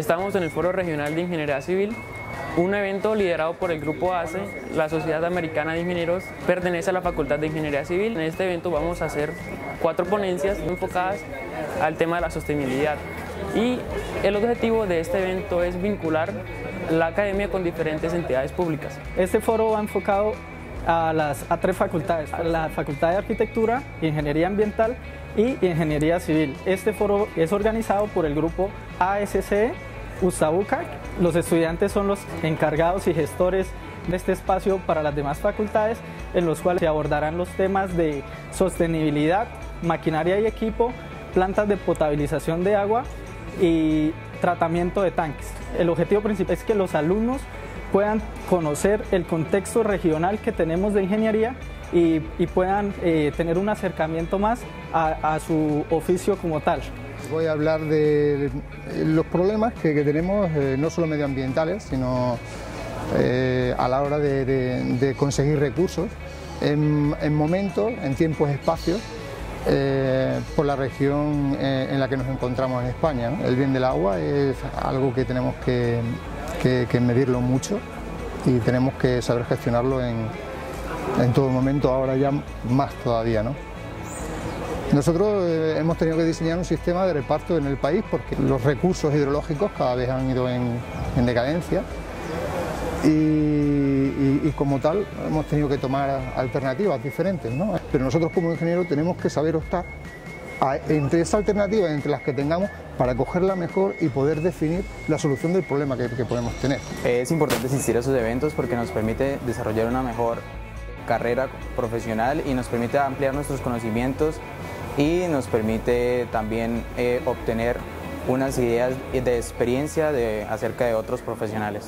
Estamos en el Foro Regional de Ingeniería Civil, un evento liderado por el Grupo ACE, la Sociedad Americana de Ingenieros, pertenece a la Facultad de Ingeniería Civil. En este evento vamos a hacer cuatro ponencias enfocadas al tema de la sostenibilidad. Y el objetivo de este evento es vincular la academia con diferentes entidades públicas. Este foro va enfocado a, las, a tres facultades, la Facultad de Arquitectura, Ingeniería Ambiental y Ingeniería Civil. Este foro es organizado por el grupo ASC Los estudiantes son los encargados y gestores de este espacio para las demás facultades, en los cuales se abordarán los temas de sostenibilidad, maquinaria y equipo, plantas de potabilización de agua y tratamiento de tanques. El objetivo principal es que los alumnos puedan conocer el contexto regional que tenemos de ingeniería y, puedan eh, tener un acercamiento más a, su oficio como tal. Voy a hablar de los problemas que, tenemos, eh, no solo medioambientales, sino eh, a la hora de, conseguir recursos en, momentos, en tiempos, espacios, por la región en la que nos encontramos en España. El bien del agua es algo que tenemos que, que, medirlo mucho y tenemos que saber gestionarlo en, en todo momento, ahora ya más todavía. ¿no? Nosotros eh, hemos tenido que diseñar un sistema de reparto en el país porque los recursos hidrológicos cada vez han ido en, en decadencia y, como tal hemos tenido que tomar alternativas diferentes. ¿no? Pero nosotros como ingenieros tenemos que saber optar entre esa alternativa, entre las que tengamos, para cogerla mejor y poder definir la solución del problema que, podemos tener. Es importante asistir a esos eventos porque nos permite desarrollar una mejor carrera profesional y nos permite ampliar nuestros conocimientos y nos permite también eh, obtener unas ideas de experiencia de, acerca de otros profesionales.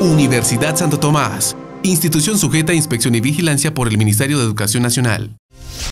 Universidad Santo Tomás, institución sujeta a inspección y vigilancia por el Ministerio de Educación Nacional.